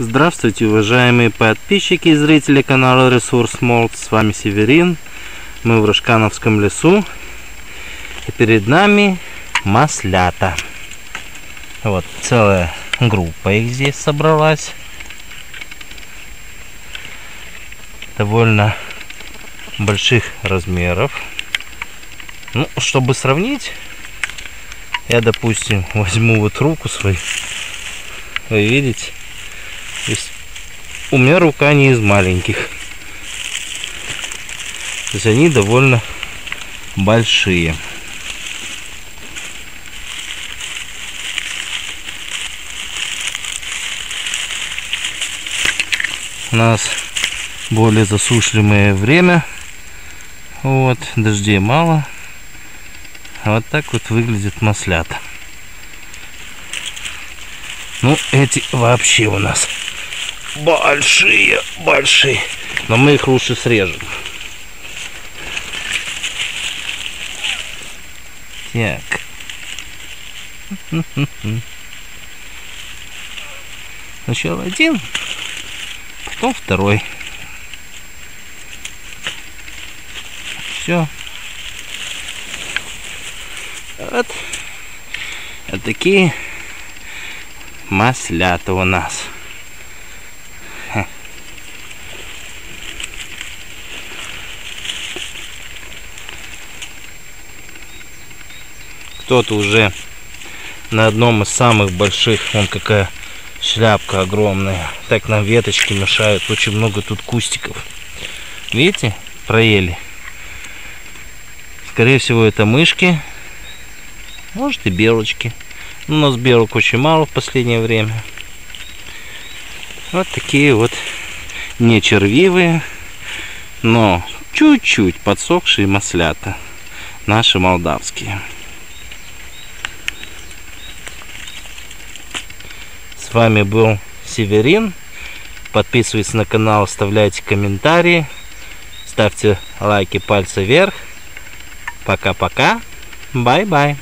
Здравствуйте, уважаемые подписчики и зрители канала Ресурс Молд. С вами Северин. Мы в Рожкановском лесу. И перед нами маслята. Вот целая группа их здесь собралась. Довольно больших размеров. Ну, чтобы сравнить, я, допустим, возьму вот руку свою. Вы видите? То есть у меня рука не из маленьких. То есть они довольно большие. У нас более засушливое время. Вот, дождей мало. Вот так вот выглядит маслята. Ну, эти вообще у нас большие, большие. Но мы их лучше срежем. Так. Сначала один, потом второй. Все. Вот. Вот такие маслята у нас. Кто-то уже на одном из самых больших, вон какая шляпка огромная. Так нам веточки мешают. Очень много тут кустиков. Видите? Проели. Скорее всего, это мышки. Может и белочки. У нас белок очень мало в последнее время. Вот такие вот не червивые, но чуть-чуть подсохшие маслята. Наши молдавские. С вами был Северин. Подписывайтесь на канал, оставляйте комментарии. Ставьте лайки, пальцы вверх. Пока-пока. Bye-bye.